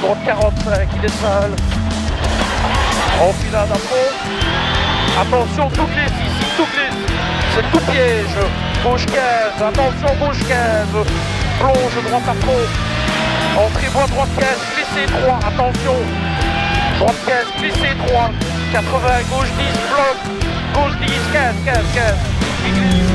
train qui décale. Enfilade à fond. Attention, tout glisse ici, tout glisse. C'est tout piège. Gauche 15, attention, gauche 15. Plonge droite à fond. Entrée voie droite 15, glissez 3, attention. Droite 15, glissez 3. 80, gauche 10, bloc. Gauche 10, 15, 15, 15. Il glisse.